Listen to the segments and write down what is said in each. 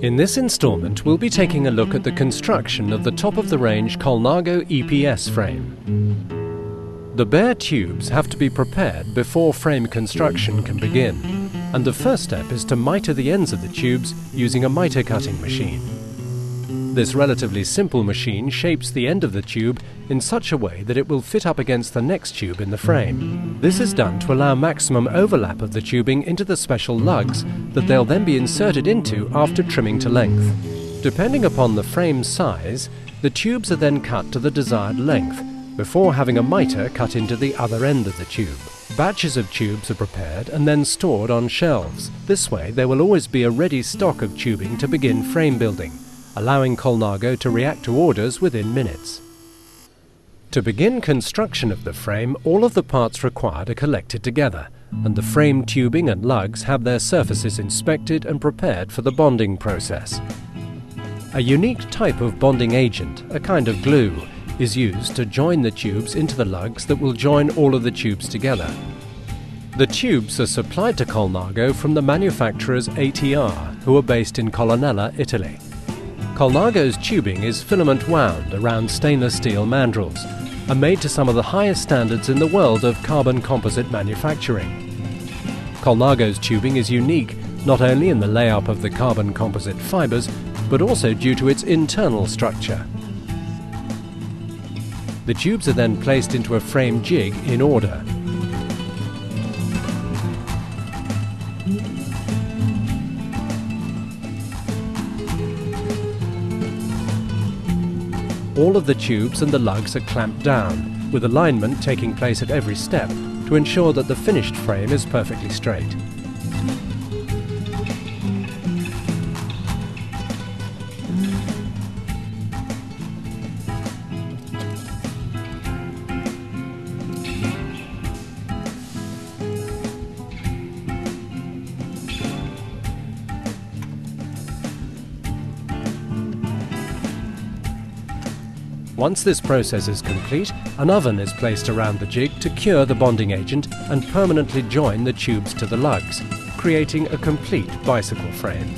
In this instalment, we'll be taking a look at the construction of the top-of-the-range Colnago EPS frame. The bare tubes have to be prepared before frame construction can begin, and the first step is to miter the ends of the tubes using a miter cutting machine. This relatively simple machine shapes the end of the tube in such a way that it will fit up against the next tube in the frame. This is done to allow maximum overlap of the tubing into the special lugs that they'll then be inserted into after trimming to length. Depending upon the frame size, the tubes are then cut to the desired length before having a miter cut into the other end of the tube. Batches of tubes are prepared and then stored on shelves. This way there will always be a ready stock of tubing to begin frame building allowing Colnago to react to orders within minutes. To begin construction of the frame, all of the parts required are collected together, and the frame tubing and lugs have their surfaces inspected and prepared for the bonding process. A unique type of bonding agent, a kind of glue, is used to join the tubes into the lugs that will join all of the tubes together. The tubes are supplied to Colnago from the manufacturers ATR, who are based in Colonnella, Italy. Colnago's tubing is filament wound around stainless steel mandrels and made to some of the highest standards in the world of carbon composite manufacturing. Colnago's tubing is unique not only in the layup of the carbon composite fibres, but also due to its internal structure. The tubes are then placed into a frame jig in order. All of the tubes and the lugs are clamped down, with alignment taking place at every step to ensure that the finished frame is perfectly straight. Once this process is complete, an oven is placed around the jig to cure the bonding agent and permanently join the tubes to the lugs, creating a complete bicycle frame.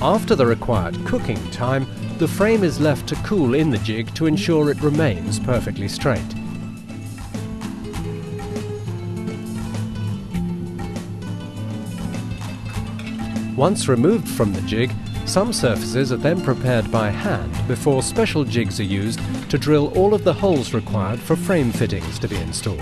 After the required cooking time, the frame is left to cool in the jig to ensure it remains perfectly straight. Once removed from the jig, some surfaces are then prepared by hand before special jigs are used to drill all of the holes required for frame fittings to be installed.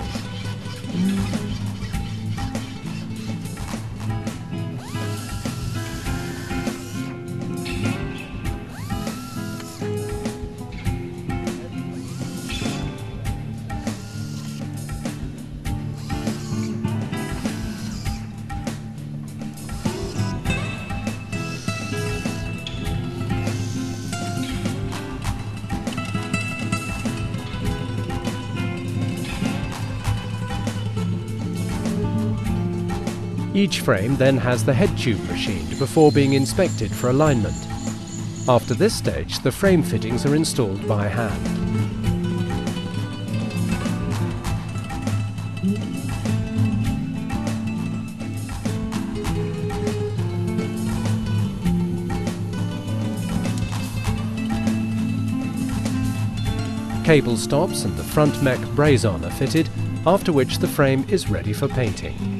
Each frame then has the head tube machined before being inspected for alignment. After this stage, the frame fittings are installed by hand. Cable stops and the front mech braze-on are fitted, after which the frame is ready for painting.